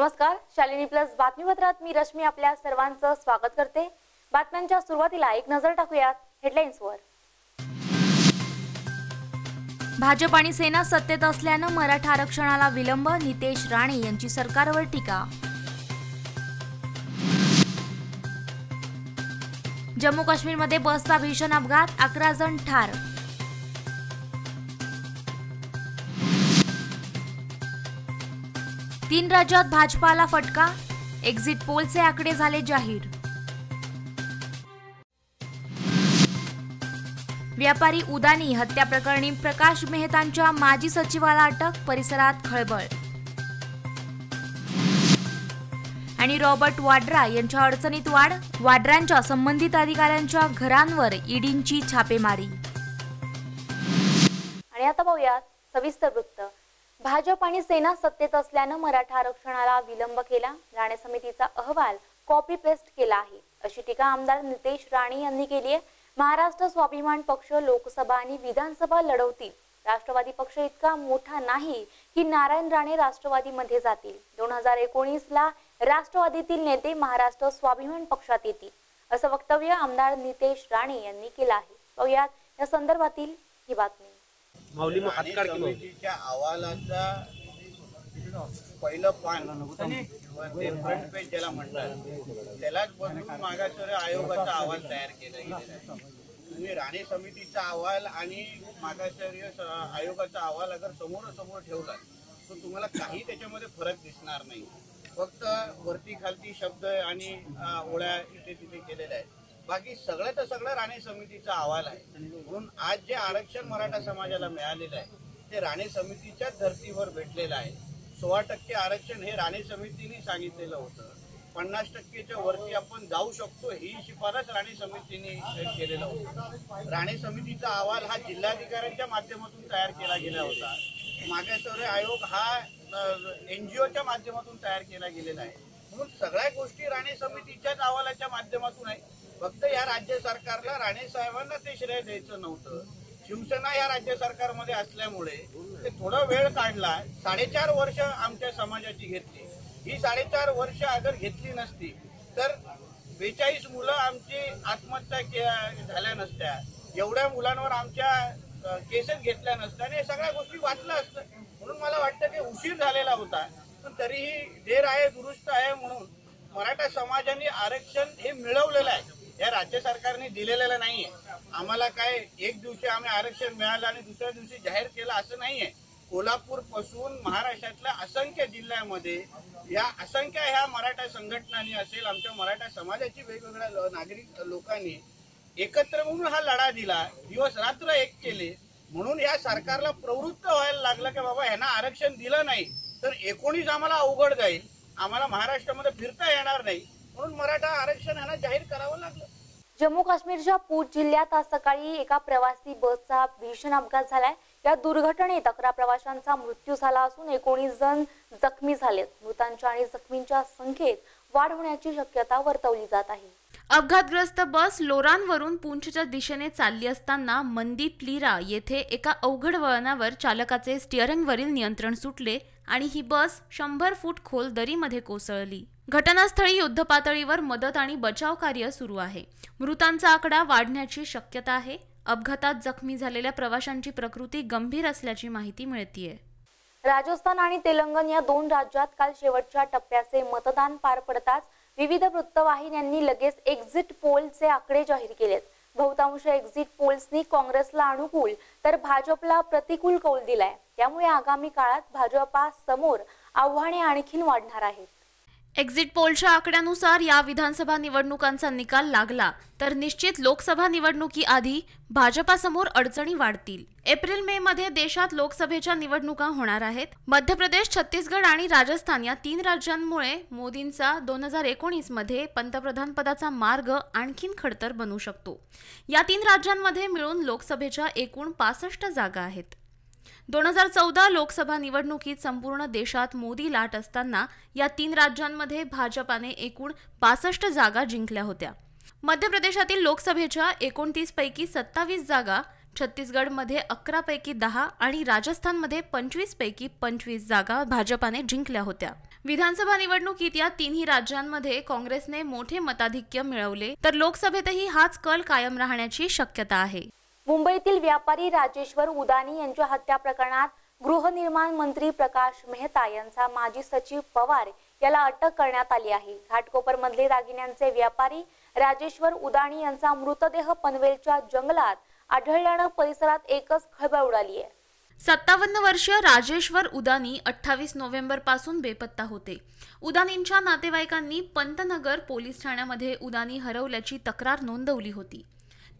नमस्कार शालिनी प्लस बातमीपत्रात मी रश्मी आपल्या सर्वांचं स्वागत करते. बातम्यांच्या सुरुवातीला एक नजर टाकूयात हेडलाईन्सवर. भाजप आणि सेना सत्तेत असल्यानं मराठा आरक्षणाला विलंब नितेश राणे यांची सरकारवर टीका. जम्मू काश्मीरमध्ये बसचा भीषण अपघात अकरा जण ठार तीन राज्यात भाजपाला फटका? एक्झिट पोलचे आकडे झाले जाहीर. व्यापारी उदानी हत्या प्रकरणी प्रकाश मेहतांच्या माजी सचिवाला अटक परिसरात खळबळ. आणि रॉबर्ट वाड्रा यांच्या अडचणीत वाढ? वाड्रांच्या संबंधित अधिकाऱ्यांच्या घरांवर ईडींची छापेमारी. आणि आता पाहूयात सविस्तर वृत्त. भाजप आणि सेना सत्तेत असल्यानं मराठा आरक्षणाला विलंब केला. राणे समितीचा अहवाल कॉपी पेस्ट केला आहे. अशी टीका आमदार नितेश राणे यांनी केली आहे. महाराष्ट्र स्वाभिमान पक्ष लोकसभा आणि विधानसभा लढवतील. राष्ट्रवादी पक्ष इतका मोठा नाही की नारायण राणे राष्ट्रवादीमध्ये जातील. दोन हजार एकोणीस ला राष्ट्रवादीतील नेते महाराष्ट्र स्वाभिमान पक्षात येतील असं वक्तव्य आमदार नितेश राणे यांनी केलं आहे. पाहुयात या संदर्भातील ही बातमी. माऊली मग हातकाड की समितीच्या अहवालाचा पहिलं पान ते फ्रंट पेज ज्याला म्हणतात त्यालाच बसून मागासवर्य आयोगाचा अहवाल तयार केला गेलेला तुम्ही राणे समितीचा अहवाल आणि मागासवर्य आयोगाचा अहवाल अगर समोरासमोर ठेवला तर तुम्हाला काही त्याच्यामध्ये फरक दिसणार नाही. फक्त वरती खालती शब्द आणि ओळ्या इथे तिथे केलेल्या आहेत. बाकी सगळं सगळं राणे समितीचा अहवाल आहे. म्हणून आज जे आरक्षण मराठा समाजाला मिळालेलं आहे ते राणे समितीच्या धर्तीवर भेटलेलं आहे. सोळा टक्के आरक्षण हे राणे समितीने सांगितलेलं होतं. पन्नास टक्केच्या वरती आपण जाऊ शकतो ही शिफारस राणे समितीने केलेलं होतं. राणे समितीचा अहवाल हा जिल्हाधिकाऱ्यांच्या माध्यमातून तयार केला गेला होता. मागासवर्य आयोग हा एनजीओच्या माध्यमातून तयार केला गेलेला आहे. म्हणून सगळ्या गोष्टी राणे समितीच्याच अहवालाच्या माध्यमातून आहे फक्त या राज्य सरकारला राणे साहेबांना ते श्रेय द्यायचं नव्हतं. शिवसेना या राज्य सरकारमध्ये असल्यामुळे ते थोडा वेळ काढला साडेचार वर्ष आमच्या समाजाची घेतली. ही साडेचार वर्ष अगर घेतली नसती तर बेचाळीस मुलं आमची आत्महत्या के- झाल्या नसत्या. एवढ्या मुलांवर आमच्या केसेस घेतल्या नसत्या. आणि सगळ्या गोष्टी वाचलं असतं. म्हणून मला वाटतं की उशीर झालेला होता. पण तरीही देर आहे दुरुस्त आहे म्हणून मराठा समाजाने आरक्षण हे मिळवलेलं आहे. या राज्य सरकारने दिलेलं नाहीये. आम्हाला काय एक दिवशी आम्ही आरक्षण मिळालं आणि दुसऱ्या दिवशी जाहीर केलं असं नाहीये. कोल्हापूरपासून महाराष्ट्रातल्या असंख्य जिल्ह्यामध्ये या असंख्य ह्या मराठा संघटनांनी असेल आमच्या मराठा समाजाची वेगवेगळ्या नागरिक लोकांनी एकत्र म्हणून हा लढा दिला. दिवस रात्र एक केले. म्हणून या सरकारला प्रवृत्त व्हायला लागलं की बाबा ह्यांना आरक्षण दिलं नाही तर एकोणीस आम्हाला अवघड जाईल. आम्हाला महाराष्ट्रामध्ये फिरता येणार नाही. म्हणून मराठा आरक्षण ह्यांना जाहीर करावं लागलं. जम्मू काश्मीरच्या पूंछ जिल्ह्यात आज सकाळी एका प्रवासी बसचा भीषण अपघात झालाय. या दुर्घटनेत अकरा प्रवाशांचा मृत्यू झाला असून एकोणीस जण जखमी झालेत. मृतांच्या आणि जखमींच्या संख्येत वाढ होण्याची शक्यता वर्तवली जात आहे. अपघातग्रस्त बस लोरांवरून पूंछच्या दिशेने चालली असताना मंदीप लीरा येथे एका अवघड वळणावर चालकाचे स्टिअरिंगवरील नियंत्रण सुटले आणि ही बस शंभर फूट खोल दरीमध्ये कोसळली. घटनास्थळी युद्धपातळीवर मदत आणि बचाव कार्य सुरू आहे. मृतांचा आकडा वाढण्याची शक्यता आहे. अपघातात जखमी झालेल्या प्रवाशांची प्रकृती गंभीर असल्याची माहिती मिळतीये. राजस्थान आणि तेलंगण या दोन राज्यात काल शेवटच्या टप्प्याचे मतदान पार पडताच विविध वृत्तवाहिन्यांनी लगेच एक्झिट पोलचे आकडे जाहीर केलेत. बहुतांश एक्झिट पोल्सनी काँग्रेसला अनुकूल तर भाजपला प्रतिकूल कौल दिलाय. त्यामुळे आगामी काळात भाजपा समोर आव्हाने आणखीन वाढणार आहेत. एक्झिट पोलच्या आकड्यानुसार या विधानसभा निवडणुकांचा निकाल लागला. तर निश्चित लोकसभा निवडणुकीआधी भाजपासमोर अडचणी वाढतील. एप्रिल मे मध्ये देशात लोकसभेच्या निवडणुका होणार आहेत. मध्य प्रदेश छत्तीसगड आणि राजस्थान या तीन राज्यांमुळे मोदींचा दोन हजार एकोणीसमध्ये पंतप्रधान पदाचा मार्ग आणखीन खडतर बनू शकतो. या तीन राज्यांमध्ये मिळून लोकसभेच्या एकूण पासष्ट जागा आहेत. दोन हजार चौदा लोकसभा निवडणुकीत संपूर्ण देशात मोदी लाट असताना या तीन राज्यांमध्ये भाजपाने एकूण बासष्ट जागा जिंकल्या होत्या. मध्य प्रदेशातील लोकसभेच्या एकोणतीस पैकी सत्तावीस जागा छत्तीसगडमध्ये अकरा पैकी दहा आणि राजस्थानमध्ये पंचवीस पैकी पंचवीस जागा भाजपाने जिंकल्या होत्या. विधानसभा निवडणुकीत या तिन्ही राज्यांमध्ये काँग्रेसने मोठे मताधिक्य मिळवले तर लोकसभेतही हाच कल कायम राहण्याची शक्यता आहे. मुंबईतील व्यापारी राजेश्वर उदानी यांच्या हत्या प्रकरणात गृहनिर्माण मंत्री प्रकाश मेहता यांचा माजी सचिव पवार याला अटक करण्यात आली आहे. घाटकोपर मधले दागिन्यांचे व्यापारी राजेश्वर उदाणी यांचा मृतदेह पनवेलच्या जंगलात आढळल्यानं परिसरात एकच खळबळ उडाली आहे. सत्तावन्न वर्षीय राजेश्वर उदानी अठ्ठावीस नोव्हेंबरपासून बेपत्ता होते. उदानींच्या नातेवाईकांनी पंतनगर पोलीस ठाण्यामध्ये उदानी हरवल्याची तक्रार नोंदवली होती.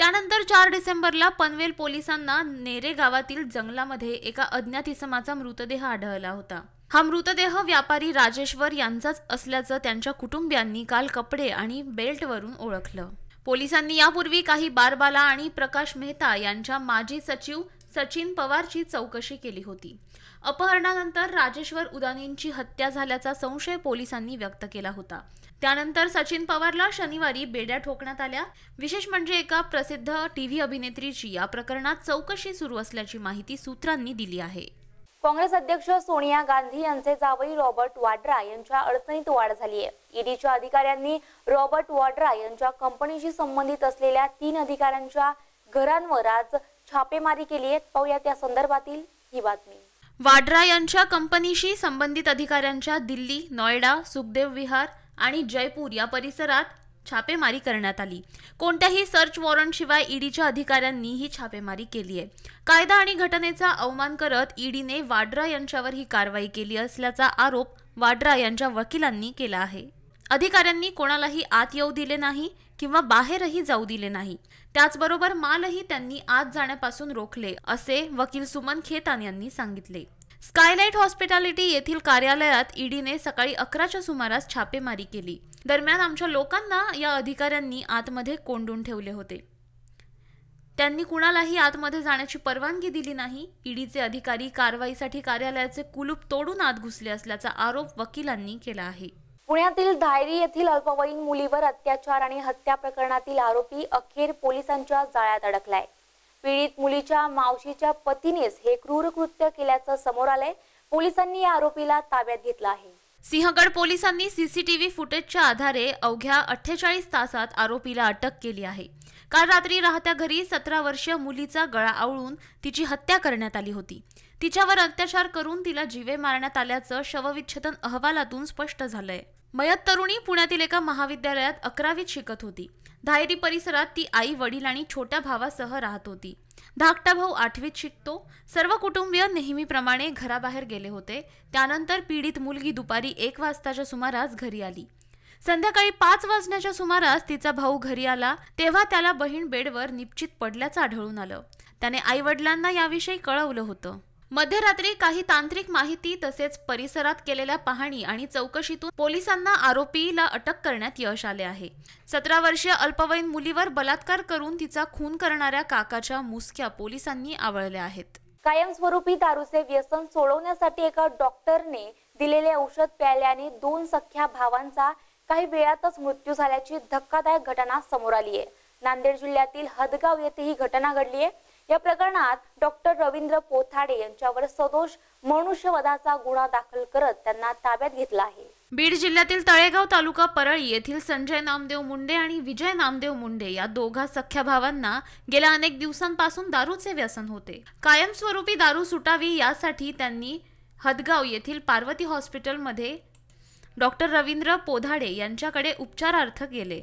त्यानंतर चार डिसेंबरला पनवेल पोलिसांना नेरे गावातील जंगलामध्ये एका अज्ञात इसमाचा मृतदेह आढळला होता. हा मृतदेह व्यापारी राजेश्वर यांचाच असल्याचं त्यांच्या कुटुंबियांनी काल कपडे आणि बेल्टवरून ओळखलं. पोलिसांनी यापूर्वी काही बारबाला आणि प्रकाश मेहता यांच्या माजी सचिव सचिन पवारची चौकशी केली होती. अपहरणानंतर राजेश्वर उदानींची हत्या झाल्याचा संशय पोलिसांनी व्यक्त केला होता. त्यानंतर सचिन पवारला शनिवारी बेड्या ठोकण्यात आल्या. विशेष म्हणजे एका प्रसिद्ध टीव्ही अभिनेत्रीची या प्रकरणात चौकशी सुरू असल्याची माहिती सूत्रांनी दिली आहे. काँग्रेस अध्यक्ष सोनिया गांधी यांचे जावई रॉबर्ट वाड्रा यांच्या अडचणीत वाढ झाली आहे ईडीच्या अधिकाऱ्यांनी रॉबर्ट वाड्रा यांच्या कंपनीशी संबंधित असलेल्या तीन अधिकाऱ्यांच्या घरांवर आज छापेमारी केली आहे पाहूयात या संदर्भातील ही बातमी. वाड्रा यांच्या कंपनीशी संबंधित अधिकाऱ्यांच्या दिल्ली नोएडा सुखदेव विहार आणि जयपूर या परिसरात छापेमारी करण्यात आली. कोणत्याही सर्च वॉरंटशिवाय ईडीच्या अधिकाऱ्यांनी ही छापेमारी केली आहे. कायदा आणि घटनेचा अवमान करत ईडीने वाड्रा यांच्यावर ही कारवाई केली असल्याचा आरोप वाड्रा यांच्या वकिलांनी केला आहे. अधिकाऱ्यांनी कोणालाही आत येऊ दिले नाही किंवा बाहेरही जाऊ दिले नाही. त्याचबरोबर मालही त्यांनी आत जाण्यापासून रोखले असे वकील सुमन खेतान यांनी सांगितले. स्कायलाइट हॉस्पिटॅलिटी येथील कार्यालयात ईडीने सकाळी अकराच्या सुमारास छापेमारी केली. दरम्यान आमच्या लोकांना या अधिकाऱ्यांनी आतमध्ये कोंडून ठेवले होते. त्यांनी कुणालाही आतमध्ये जाण्याची परवानगी दिली नाही. ईडीचे अधिकारी कारवाईसाठी कार्यालयाचे कुलूप तोडून आत घुसले असल्याचा आरोप वकिलांनी केला आहे. पुण्यातील धायरी येथील अल्पवयीन मुलीवर अत्याचार आणि हत्या प्रकरणातील आरोपी अखेर पोलिसांच्या जाळ्यात अडकलाय. पीडित मुलीच्या मावशीच्या पतीनेच हे क्रूर कृत्य केल्याचं समोर आलंय. पोलिसांनी या आरोपीला ताब्यात घेतलं आहे. सिंहगड पोलिसांनी सीसीटीव्ही फुटेजच्या आधारे अवघ्या अठ्ठेचाळीस तासात आरोपीला अटक केली आहे. काल रात्री राहत्या घरी सतरा वर्षीय मुलीचा गळा आवळून तिची हत्या करण्यात आली होती. तिच्यावर अत्याचार करून तिला जीवे मारण्यात आल्याचं शवविच्छेदन अहवालातून स्पष्ट झालंय. मयत तरुणी पुण्यातील एका महाविद्यालयात अकरावीत शिकत होती. धायरी परिसरात ती आई वडील आणि छोट्या भावासह राहत होती. धाकटा भाऊ आठवीत शिकतो. सर्व कुटुंबीय नेहमीप्रमाणे घराबाहेर गेले होते. त्यानंतर पीडित मुलगी दुपारी एक वाजताच्या सुमारास घरी आली. संध्याकाळी पाच वाजण्याच्या सुमारास तिचा भाऊ घरी आला. तेव्हा त्याला बहीण बेडवर निश्चित पडल्याचं आढळून आलं. त्याने आई वडिलांना याविषयी कळवलं होतं. मध्यरात्री काही तांत्रिक माहिती तसेच परिसरात केलेल्या पाहणी आणि चौकशीतून पोलिसांना आरोपीला अटक करण्यात यश आले आहे. सतरा वर्षीय अल्पवयीन मुलीवर बलात्कार करून तिचा खून करणाऱ्या काकाच्या मुसक्या पोलिसांनी आवळल्या आहेत. कायमस्वरूपी दारूचे व्यसन सोडवण्यासाठी एका डॉक्टरने दिलेले औषध प्यायल्याने दोन सख्या भावांचा काही वेळातच मृत्यू झाल्याची धक्कादायक घटना समोर आली आहे नांदेड जिल्ह्यातील हदगाव येथे ही घटना घडली आहे या प्रकरणात डॉक्टर रवींद्र पोथाडे यांच्यावर सदोष मनुष्यवधाचा गुन्हा दाखल करत त्यांना ताब्यात घेतला आहे. बीड जिल्ह्यातील तळेगाव तालुका परळी येथील संजय नामदेव मुंडे आणि विजय नामदेव मुंडे या दोघा सख्या भावांना गेल्या अनेक दिवसांपासून दारूचे व्यसन होते. कायमस्वरूपी दारू सुटावी यासाठी त्यांनी हदगाव येथील पार्वती हॉस्पिटलमध्ये डॉक्टर रवींद्र पोधाडे यांच्याकडे उपचारार्थ गेले.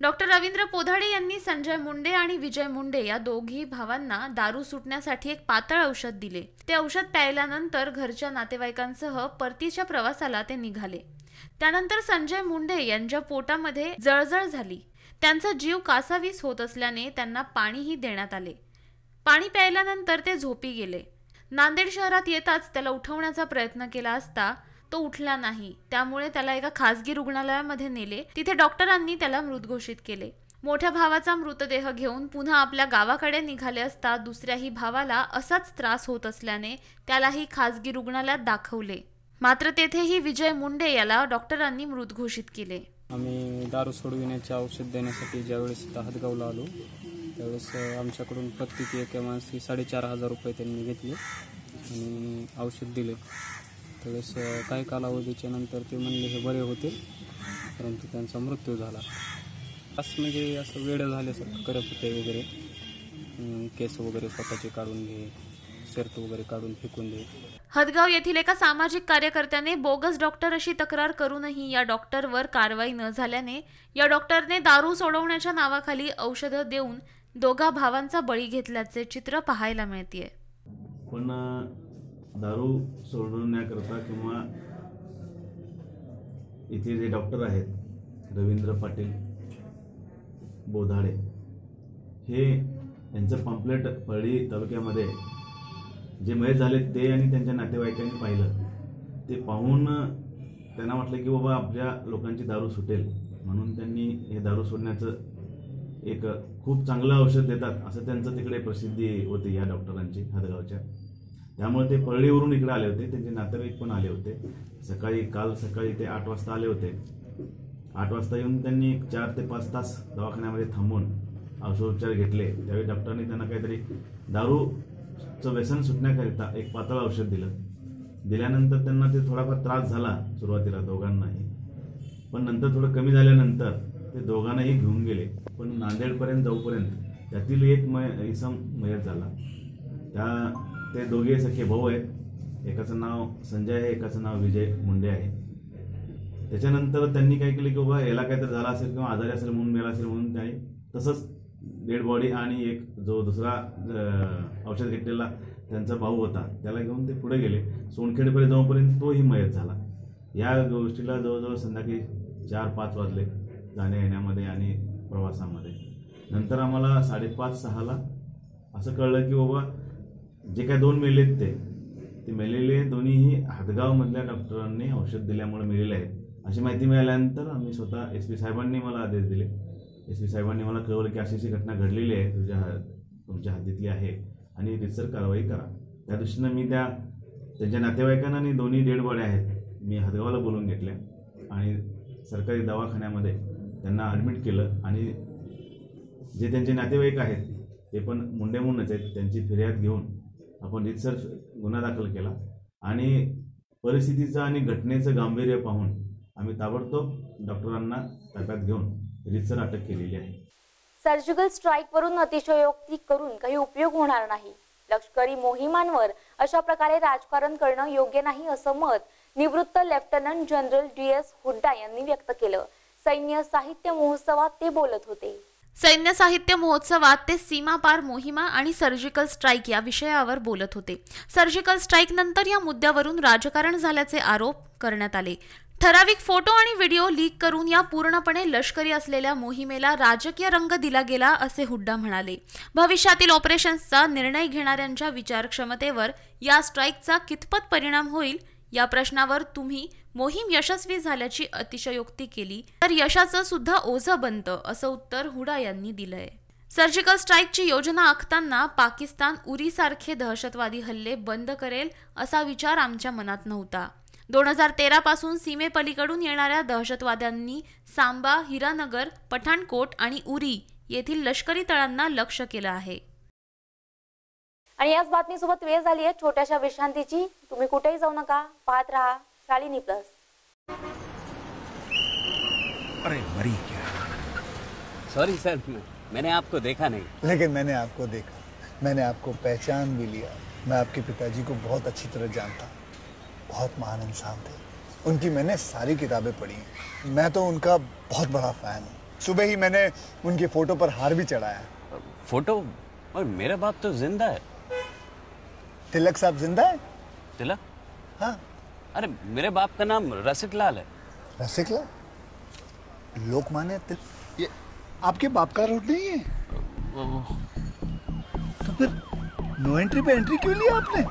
डॉक्टर रवींद्र पोधाडे यांनी संजय मुंडे आणि विजय मुंडे या दोघी भावांना दारू सुटण्यासाठी एक पातळ औषध दिले. ते औषध प्यायल्यानंतर घरच्या नातेवाईकांसह परतीच्या प्रवासाला ते निघाले. त्यानंतर संजय मुंडे यांच्या पोटामध्ये जळजळ झाली. त्यांचा जीव कासावीस होत असल्याने त्यांना पाणीही देण्यात आले. पाणी प्यायल्यानंतर ते झोपी गेले. नांदेड शहरात येताच त्याला उठवण्याचा प्रयत्न केला असता तो उठला नाही. त्यामुळे त्याला एका खासगी रुग्णालयामध्ये नेले. तिथे डॉक्टरांनी त्याला मृत घोषित केले. मोठ्या भावाचा मृतदेह घेऊन पुन्हा आपल्या गावाकडे निघाले असता दुसऱ्याही भावाला असाच त्रास होत असल्याने त्यालाही खासगी रुग्णालयात दाखवले. मात्र तेथेही विजय मुंडे याला डॉक्टरांनी मृत घोषित केले. आम्ही दारू सोडविण्याचे औषध देण्यासाठी ज्यावेळेस इथं हदगावला आलो त्यावेळेस आमच्याकडून प्रत्येकी एका माणसी साडेचार हजार रुपये त्यांनी घेतले आणि औषध दिले. त्यावेळेस काही कालावधीच्या नंतर ते म्हणले हे बरे होते. परंतु त्यांचा मृत्यू झाला. असं म्हणजे असं वेळ झाल्यासारखं करत होते वगैरे. केस वगैरे स्वतःचे काढून घे शर्ट वगैरे काढून फेकून दे. हदगाव येथील एका सामाजिक कार्यकर्त्याने बोगस डॉक्टर अशी तक्रार करूनही या डॉक्टरवर कारवाई न झाल्याने या डॉक्टरने दारू सोडवण्याच्या नावाखाली औषधं देऊन दोघा भावांचा बळी घेतल्याचे चित्र पाहायला मिळते पण दारू सोडवण्याकरता किंवा इथे जे डॉक्टर आहेत रवींद्र पाटील बोधाडे हे यांचं पम्पलेट परळी तालुक्यामध्ये जे मयत झाले ते आणि त्यांच्या नातेवाईकांनी पाहिलं. ते पाहून त्यांना वाटलं की बाबा आपल्या लोकांची दारू सुटेल. म्हणून त्यांनी हे दारू सोडण्याचं एक खूप चांगलं औषध देतात असं त्यांचं तिकडे प्रसिद्धी होती या डॉक्टरांची हदगावच्या. त्यामुळे ते परळीवरून इकडे आले होते त्यांचे नातेवाईक पण आले होते. सकाळी काल सकाळी ते आठ वाजता आले होते. आठ वाजता येऊन त्यांनी चार ते पाच तास दवाखान्यामध्ये थांबून औषधोपचार घेतले. त्यावेळी डॉक्टरांनी त्यांना काहीतरी दारूचं व्यसन सुटण्याकरिता एक पातळ औषध दिलं. दिल्यानंतर त्यांना ते थोडाफार त्रास झाला सुरुवातीला दोघांनाही. पण नंतर थोडं कमी झाल्यानंतर ते दोघांनाही घेऊन गेले. पण नांदेडपर्यंत जाऊपर्यंत त्यातील एक मय इसम मयत झाला. त्या ते दोघे सखे भाऊ आहेत. एकाचं नाव संजय आहे एकाचं नाव विजय मुंडे आहे. त्याच्यानंतर त्यांनी काय केलं की बाबा याला काहीतरी झाला असेल किंवा आजारी असेल म्हणून मेला असेल म्हणून त्याने तसंच डेड बॉडी आणि एक जो दुसरा औषध घेतलेला त्यांचा भाऊ होता. त्याला घेऊन ते पुढे गेले. सोनखेडपर्यंत जाऊपर्यंत तोही मयत झाला. या गोष्टीला जवळजवळ संध्याकाळी चार पाच वाजले जाण्या येण्यामध्ये आणि प्रवासामध्ये. नंतर आम्हाला साडेपाच सहाला असं कळलं की बाबा जे काय दोन मेलेत ते. ते मेलेले दोन्हीही हातगावमधल्या डॉक्टरांनी औषध दिल्यामुळे मेलेले आहेत. अशी माहिती मिळाल्यानंतर आम्ही स्वतः एस पी साहेबांनी मला आदेश दिले. एस पी साहेबांनी मला कळवलं की अशी अशी घटना घडलेली आहे तुझ्या हा- तुमच्या हद्दीतली आहे आणि रितसर कारवाई करा. त्या दृष्टीनं मी त्या त्यांच्या नातेवाईकांना आणि दोन्ही डेड बॉडी आहेत मी हदगावला बोलून घेतल्या आणि सरकारी दवाखान्यामध्ये त्यांना ॲडमिट केलं आणि जे त्यांचे नातेवाईक आहेत ते पण मुंडे म्हणूनच आहेत त्यांची फिर्याद घेऊन आपण रिसर्च गुन्हा दाखल केला. आणि परिस्थितीचं आणि घटनेचं गांभीर्य पाहून आम्ही ताबडतोब डॉक्टरांना ताब्यात घेऊन रितसर अटक केलेली आहे. सर्जिकल स्ट्राईक वरून अतिशयोक्ती करून काही उपयोग होणार नाही. लष्करी मोहिमांवर अशा प्रकारे राजकारण करणं योग्य नाही असं मत निवृत्त lieutenant general D S Hooda यांनी व्यक्त केलं. सैन्य साहित्य महोत्सवात ते बोलत होते. सैन्य साहित्य महोत्सवात ते सीमापार मोहिमा आणि सर्जिकल स्ट्राईक या विषयावर बोलत होते. सर्जिकल स्ट्राईक नंतर या मुद्द्यावरून राजकारण झाल्याचे आरोप करण्यात आले. ठराविक फोटो आणि व्हिडिओ लीक करून या पूर्णपणे लष्करी असलेल्या मोहिमेला राजकीय रंग दिला गेला असे हुड्डा म्हणाले. भविष्यातील ऑपरेशन्सचा निर्णय घेणाऱ्यांच्या विचारक्षमतेवर या स्ट्राईकचा कितपत परिणाम होईल या प्रश्नावर तुम्ही मोहीम यशस्वी झाल्याची अतिशयोक्ती केली तर यशाचं सुद्धा ओझं बनतं असं उत्तर हुडा यांनी दिलंय. सर्जिकल स्ट्राईकची योजना आखताना पाकिस्तान उरीसारखे दहशतवादी हल्ले बंद करेल असा विचार आमच्या मनात नव्हता. दोन हजार तेरा पासून सीमेपलीकडून येणाऱ्या दहशतवाद्यांनी सांबा हिरानगर पठाणकोट आणि उरी येथील लष्करी तळांना लक्ष केलं आहे. आणि याच बातमीसोबत वेळ झाली आहे छोट्याशा विश्रांतीची. तुम्ही कुठेही जाऊ नका पाहत राहा. शालिनी प्लस अरे मरी क्या? सॉरी सर मैंने आपको देखा नहीं। लेकिन मैंने आपको देखा। मैंने आपको पहचान भी लिया। मैं आपके पिताजी को बहुत अच्छी तरह जानता। बहुत महान इंसान थे। उनकी मैंने सारी किताबें पढ़ी हैं। मैं तो उनका बहुत बड़ा फ़ैन हूँ। सुबह ही मैंने उनके फ़ोटो पर हार भी चढ़ाया। फ़ोटो? और मेरा बाप तो ज़िंदा है। तिलक साहब ज़िंदा है? तिलक? हाँ। अरे मेरे बाप का नाम रसिक लाल है। रसिकला लोकमान्य तिल ये आपके बाप का रोड नहीं है? तो फिर नो एंट्री पे एंट्री क्यों लिया आपने?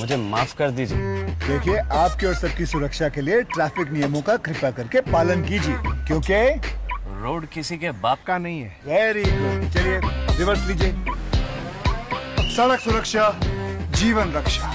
मुझे माफ़ कर दीजिए। देखिए आपकी और सबकी सुरक्षा के लिए ट्रैफ़िक नियमों का कृपया करके पालन कीजिए। क्योंकि रोड किसी के बाप का नहीं है। वेरी गुड चलिए रिवर्स लीजिए। सड़क सुरक्षा। जीवन रक्षा.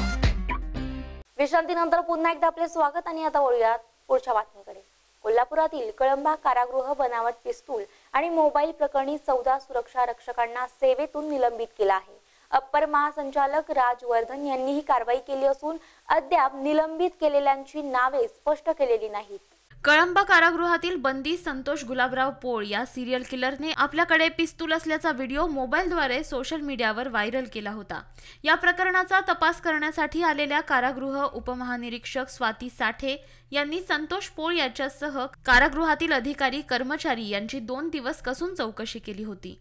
विश्रांतीनंतर पुन्हा एकदा आपले स्वागत आणि आता वळूयात पुढच्या बातमीकडे. कोल्हापुरातील कळंबा कारागृह बनावट पिस्तूल आणि मोबाईल प्रकरणी चौदा सुरक्षा रक्षकांना सेवेतून निलंबित केलं आहे. अप्पर महासंचालक राजवर्धन यांनी ही कारवाई केली असून अद्याप निलंबित केलेल्यांची नावे स्पष्ट केलेली नाहीत. कळंब कारागृहातील बंदी संतोष गुलाबराव पोळ या सिरियल किलरने आपल्याकडे पिस्तूल असल्याचा व्हिडिओ मोबाईलद्वारे सोशल मीडियावर व्हायरल केला होता. या प्रकरणाचा तपास करण्यासाठी आलेल्या कारागृह उपमहानिरीक्षक स्वाती साठे यांनी संतोष पोळ याच्यासह कारागृहातील अधिकारी कर्मचारी यांची दोन दिवस कसून चौकशी केली होती.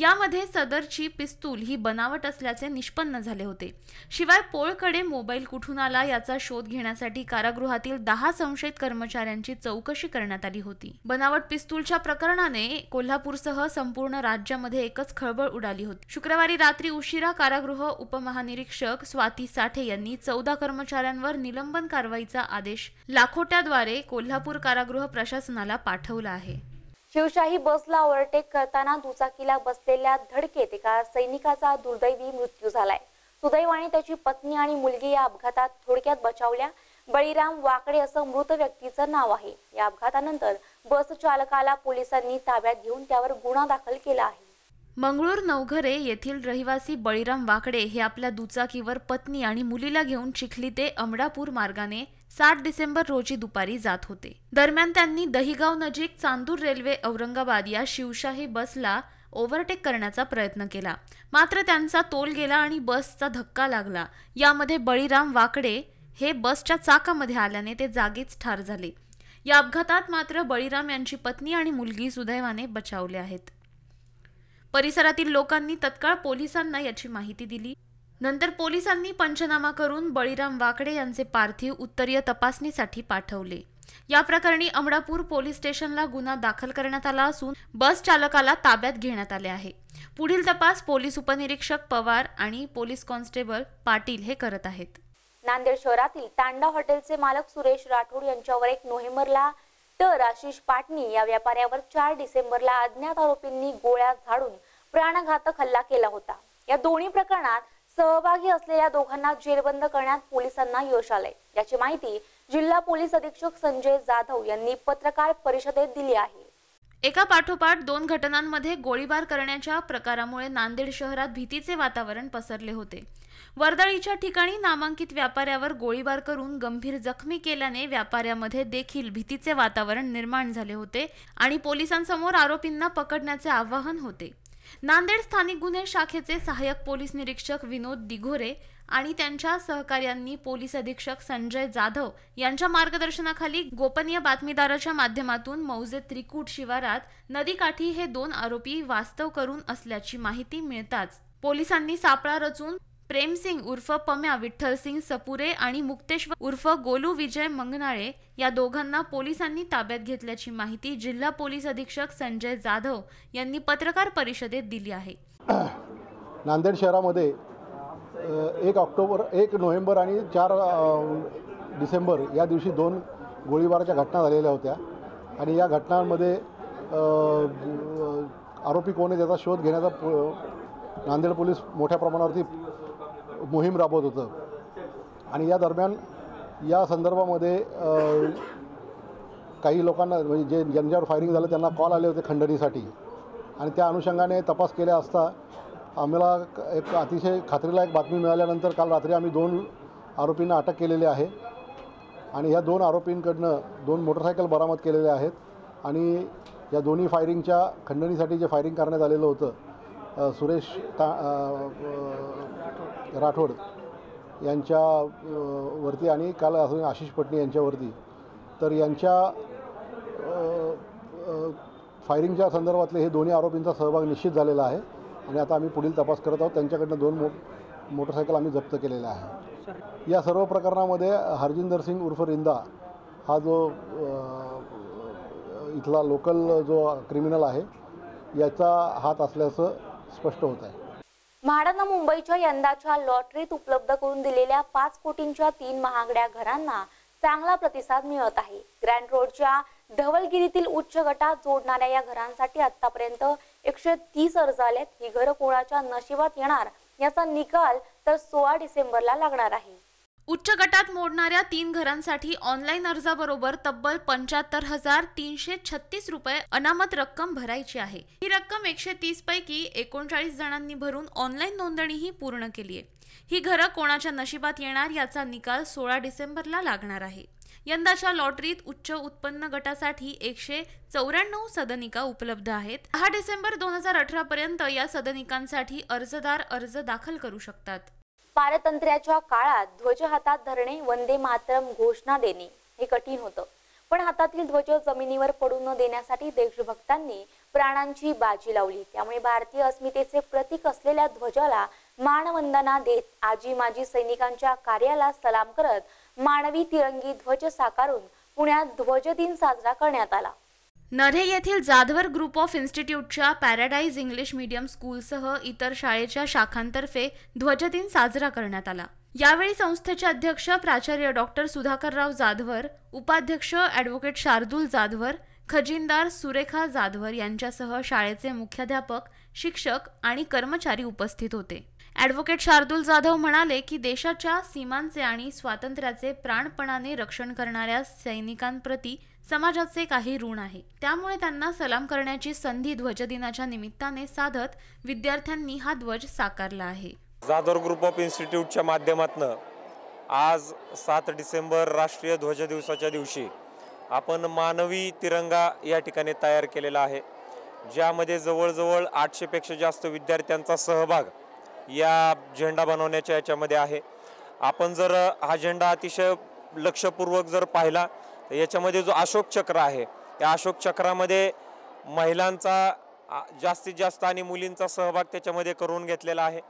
यामध्ये सदरची पिस्तूल ही बनावट असल्याचे निष्पन्न झाले होते. शिवाय पोळकडे मोबाईल कुठून आला याचा शोध घेण्यासाठी कारागृहातील दहा संशयित कर्मचाऱ्यांची चौकशी करण्यात आली होती. बनावट पिस्तूलच्या प्रकरणाने कोल्हापूरसह संपूर्ण राज्यामध्ये एकच खळबळ उडाली होती. शुक्रवारी रात्री उशिरा कारागृह उपमहानिरीक्षक स्वाती साठे यांनी चौदा कर्मचाऱ्यांवर निलंबन कारवाईचा आदेश लाखोट्याद्वारे कोल्हापूर कारागृह प्रशासनाला पाठवला आहे. शिवशाही बसला ओव्हरटेक करताना दुचाकीला बसलेल्या धडकेत एका सैनिकाचा दुर्दैवी मृत्यू झालाय. सुदैवाने त्याची पत्नी आणि मुलगी या अपघातात थोडक्यात बचावल्या. बळीराम वाकडे असं मृत व्यक्तीचं नाव आहे. या अपघातानंतर बस चालकाला पोलिसांनी ताब्यात घेऊन त्यावर गुन्हा दाखल केला आहे. मंगळूर नवघरे येथील रहिवासी बळीराम वाकडे हे आपल्या दुचाकीवर पत्नी आणि मुलीला घेऊन चिखली ते अमडापूर मार्गाने सात डिसेंबर रोजी दुपारी जात होते. दरम्यान त्यांनी दहिगाव नजीक चांदूर रेल्वे औरंगाबाद या शिवशाही बसला ओव्हरटेक करण्याचा प्रयत्न केला. मात्र त्यांचा तोल गेला आणि बसचा धक्का लागला. यामध्ये बळीराम वाकडे हे बसच्या चाकामध्ये आल्याने ते जागीच ठार झाले. या अपघातात मात्र बळीराम यांची पत्नी आणि मुलगी सुदैवाने बचावले आहेत. परिसरातील लोकांनी तत्काळ पोलिसांना याची माहिती दिली. नंतर पोलिसांनी पंचनामा करून बळीराम वाकडे यांचे पार्थिव उत्तरीय तपासणीसाठी पाठवले. या प्रकरणी अमडापूर पोलीस स्टेशनला गुन्हा दाखल करण्यात आला असून बस चालकाला ताब्यात घेण्यात आले आहे. पुढील तपास पोलीस उपनिरीक्षक पवार आणि पोलीस कॉन्स्टेबल पाटील हे करत आहेत. नांदेड शहरातील तांडा हॉटेलचे मालक सुरेश राठोड यांच्यावर एक नोव्हेंबरला तर आशिष पाटणी या व्यापाऱ्यावर चार डिसेंबरला अज्ञात आरोपींनी गोळ्या झाडून प्राणघातक हल्ला केला होता. या दोन्ही प्रकरणात सहभागी असलेल्या दोघांना जेरबंद करण्यात पोलिसांना यश आलंय. याची माहिती जिल्हा पोलीस अधीक्षक संजय जाधव यांनी पत्रकार परिषदेत दिली आहे. एका पाठोपाठ दोन घटनांमध्ये गोळीबार करण्याच्या प्रकारामुळे नांदेड शहरात भीतीचे वातावरण पसरले होते. वर्दळीच्या ठिकाणी नामांकित व्यापाऱ्यावर गोळीबार करून गंभीर जखमी केल्याने व्यापाऱ्यामध्ये देखील भीतीचे वातावरण निर्माण झाले होते आणि पोलिसांसमोर आरोपींना पकडण्याचे आवाहन होते. नांदेड स्थानिक गुन्हे शाखेचे सहाय्यक पोलीस निरीक्षक विनोद दिघोरे आणि त्यांच्या सहकार्यांनी पोलीस अधीक्षक संजय जाधव यांच्या मार्गदर्शनाखाली गोपनीय बातमीदाराच्या माध्यमातून मौजे त्रिकूट शिवारात नदीकाठी हे दोन आरोपी वास्तव करून असल्याची माहिती मिळताच पोलिसांनी सापळा रचून प्रेमसिंग उर्फ पम्या विठ्ठलसिंग सपुरे आणि मुक्तेश्वर उर्फ गोलू विजय मंगनाळे या दोघांना पोलिसांनी ताब्यात घेतल्याची माहिती जिल्हा पोलीस अधीक्षक संजय जाधव यांनी पत्रकार परिषदेत दिली आहे. नांदेड शहरामध्ये एक ऑक्टोबर एक नोव्हेंबर आणि चार डिसेंबर या दिवशी दोन गोळीबाराच्या घटना झालेल्या होत्या. आणि या घटनांमध्ये आरोपी कोण आहे त्याचा शोध घेण्याचा नांदेड पोलीस मोठ्या प्रमाणावरती मोहीम राबवत होतं. आणि या दरम्यान या संदर्भामध्ये काही लोकांना म्हणजे जे ज्यांच्यावर फायरिंग झालं त्यांना कॉल आले होते खंडणीसाठी. आणि त्या अनुषंगाने तपास केल्या असता आम्हाला एक अतिशय खात्रीलायक बातमी मिळाल्यानंतर काल रात्री आम्ही दोन आरोपींना अटक केलेली आहे. आणि ह्या दोन आरोपींकडनं दोन मोटरसायकल बरामद केलेल्या आहेत. आणि या दोन्ही फायरिंगच्या खंडणीसाठी जे फायरिंग करण्यात आलेलं होतं सुरेश ता राठोड यांच्या वरती आणि काल अजून आशिष पटणी यांच्यावरती तर यांच्या फायरिंगच्या संदर्भातले हे दोन्ही आरोपींचा सहभाग निश्चित झालेला आहे आणि आता आम्ही पुढील तपास करत आहोत. त्यांच्याकडनं दोन मो मोटरसायकल आम्ही जप्त केलेल्या आहे. या सर्व प्रकरणामध्ये हरजिंदर सिंग उर्फ रिंदा हा जो इथला लोकल जो क्रिमिनल आहे याचा हात असल्याचं स्पष्ट होत आहे. म्हाडानं मुंबईच्या यंदाच्या लॉटरीत उपलब्ध करून दिलेल्या पाच कोटींच्या तीन महागड्या घरांना चांगला प्रतिसाद मिळत आहे. ग्रँड रोडच्या धवलगिरीतील उच्च गटात जोडणाऱ्या या घरांसाठी आतापर्यंत एकशे तीस अर्ज आलेत. ही घरं कोणाच्या नशिबात येणार याचा निकाल तर सोळा डिसेंबरला लागणार आहे. उच्च गटात मोडणाऱ्या तीन घरांसाठी ऑनलाईन अर्जाबरोबर तब्बल पंच्याहत्तर हजार तीनशे छत्तीस रुपये अनामत रक्कम भरायची आहे. ही रक्कम एकशे तीस पैकी एकोणचाळीस जणांनी भरून ऑनलाईन नोंदणीही पूर्ण केली आहे. ही घरं कोणाच्या नशिबात येणार याचा निकाल सोळा डिसेंबरला लागणार आहे. यंदाच्या लॉटरीत उच्च उत्पन्न गटासाठी एकशे चौऱ्याण्णव सदनिका उपलब्ध आहेत. दहा डिसेंबर दोन हजार अठरा पर्यंत या सदनिकांसाठी अर्जदार अर्ज दाखल करू शकतात. पारतंत्र्याच्या काळात ध्वज हातात धरणे वंदे मातरम घोषणा देणे हे कठीण होतं. पण हातातील ध्वज जमिनीवर पडू न देण्यासाठी देशभक्तांनी प्राणांची बाजी लावली. त्यामुळे भारतीय अस्मितेचे प्रतीक असलेल्या ध्वजाला मानवंदना देत आजी माजी सैनिकांच्या कार्याला सलाम करत मानवी तिरंगी ध्वज साकारून पुण्यात ध्वज दिन साजरा करण्यात आला. नरे येथील जाधवर ग्रुप ऑफ इन्स्टिट्यूटच्या पॅराडाईज इंग्लिश मीडियम स्कूलसह इतर शाळेच्या शाखांतर्फे ध्वजदिन साजरा करण्यात आला. यावेळी संस्थेचे अध्यक्ष प्राचार्य डॉक्टर सुधाकरराव जाधवर उपाध्यक्ष ॲडव्होकेट शार्दूल जाधवर खजिनदार सुरेखा जाधवर यांच्यासह शाळेचे मुख्याध्यापक शिक्षक आणि कर्मचारी उपस्थित होते. ॲडव्होकेट शार्दूल जाधव म्हणाले की देशाच्या सीमांचे आणि स्वातंत्र्याचे प्राणपणाने रक्षण करणाऱ्या सैनिकांप्रती समाजाचे काही ऋण आहे. त्यामुळे त्यांना सलाम करण्याची संधी ध्वजदिनाच्या निमित्ताने साधत विद्यार्थ्यांनी हा ध्वज साकारला आहे. जाधव ग्रुप ऑफ इन्स्टिट्यूटच्या माध्यमातून आज सात डिसेंबर राष्ट्रीय ध्वज दिवसाच्या दिवशी आपण मानवी तिरंगा या ठिकाणी तयार केलेला आहे. ज्यामध्ये जवळजवळ आठशेपेक्षा जास्त विद्यार्थ्यांचा सहभाग या झेंडा बनवण्याच्या याच्यामध्ये आहे. आपण जर हा झेंडा अतिशय लक्षपूर्वक जर पाहिला तर याच्यामध्ये जो अशोक चक्र आहे त्या अशोक चक्रामध्ये महिलांचा जास्तीत जास्त आणि मुलींचा सहभाग त्याच्यामध्ये करून घेतलेला आहे.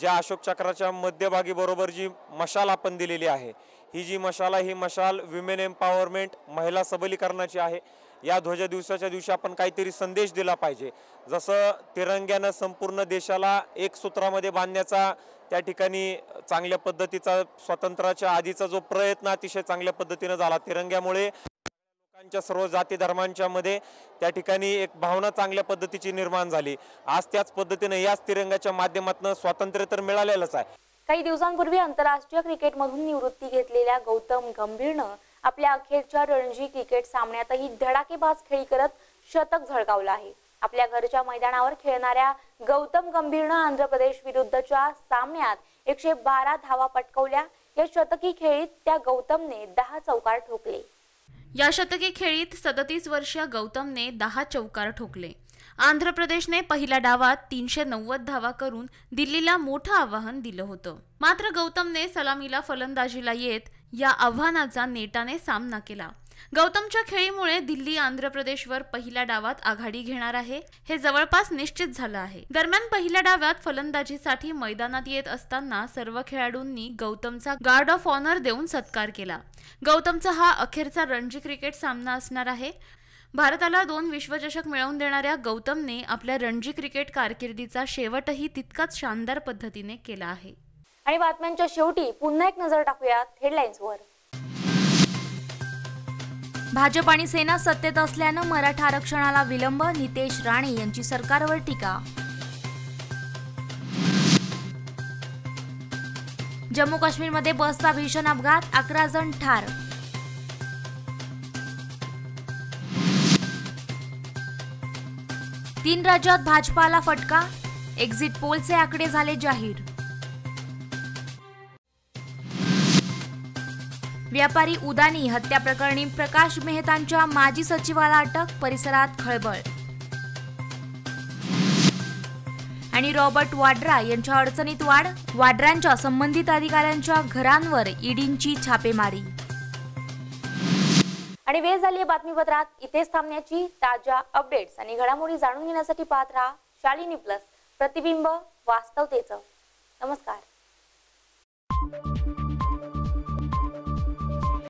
ज्या अशोक चक्राच्या मध्यभागी बरोबर जी मशाल आपण दिलेली आहे ही जी मशाल आहे ही मशाल विमेन एम्पॉवरमेंट महिला सबलीकरणाची आहे. या ध्वज दिवसाच्या दिवशी आपण काहीतरी संदेश दिला पाहिजे. जसं तिरंग्यानं संपूर्ण देशाला एक सूत्रामध्ये बांधण्याचा त्या ठिकाणी चांगल्या पद्धतीचा स्वातंत्र्याच्या आधीचा जो प्रयत्न अतिशय चांगल्या पद्धतीनं झाला तिरंग्यामुळे. लोकांच्या सर्व जाती धर्मांच्या मध्ये त्या ठिकाणी एक भावना चांगल्या पद्धतीची निर्माण झाली. आज त्याच पद्धतीने याच तिरंगाच्या माध्यमातून स्वातंत्र्य तर मिळालेलंच आहे. काही दिवसांपूर्वी आंतरराष्ट्रीय क्रिकेटमधून निवृत्ती घेतलेल्या गौतम गंभीरनं आपल्या अखेरच्या रणजी क्रिकेट सामन्यातही धडाकेबाज खेळी करत शतक झळकावलं आहे. आपल्या घरच्या मैदानावर खेळणाऱ्या गौतम गंभीरनं आंध्र प्रदेश विरुद्धच्या सामन्यात एकशे बारा धावा पटकवल्या. या शतकी खेळीत त्या गौतमने दहा चौकार ठोकले. या शतकी खेळीत सदतीस वर्षीय गौतमने दहा चौकार ठोकले. आंध्र प्रदेशने पहिल्या डावात तीनशे नव्वद धावा करून दिल्लीला मोठं आव्हान दिलं होतं. मात्र गौतमने सलामीला फलंदाजीला येत या आव्हानाचा नेटाने सामना केला. गौतमच्या खेळीमुळे दिल्ली आंध्र प्रदेशवर पहिल्या डावात आघाडी घेणार आहे. हे जवळपास निश्चित झालं आहे. दरम्यान पहिल्या डावात फलंदाजीसाठी मैदानात येत असताना सर्व खेळाडूंनी गौतमचा गार्ड ऑफ ऑनर देऊन सत्कार केला. गौतमचा हा अखेरचा रणजी क्रिकेट सामना असणार आहे. भारताला दोन विश्वचषक मिळवून देणाऱ्या गौतमने आपल्या रणजी क्रिकेट कारकिर्दीचा शेवटही तितकाच शानदार पद्धतीने केला आहे. आणि बातम्यांच्या शेवटी पुन्हा एक नजर टाकूयात हेडलाईन्सवर भाजप आणि सेना सत्तेत असल्यानं मराठा आरक्षणाला विलंब नितेश राणे यांची सरकारवर टीका. जम्मू काश्मीरमध्ये बसचा भीषण अपघात अकरा जण ठार. तीन राज्यात भाजपाला फटका एक्झिट पोलचे आकडे झाले जाहीर. व्यापारी उदानी हत्या प्रकरणी प्रकाश मेहतांच्या माजी सचिवाला अटक परिसरात खळबळ. आणि रॉबर्ट वाड्रा यांच्या अडचणीत वाढ वाड्रांच्या संबंधित अधिकाऱ्यांच्या घरांवर ईडींची छापेमारी. आणि वेळ झाली आहे बातमीपत्रात. इथेच थांबण्याची ताज्या अपडेट्स आणि घडामोडी जाणून घेण्यासाठी पाहत राहा शालिनी प्लस. प्रतिबिंब वास्तवतेचं. नमस्कार.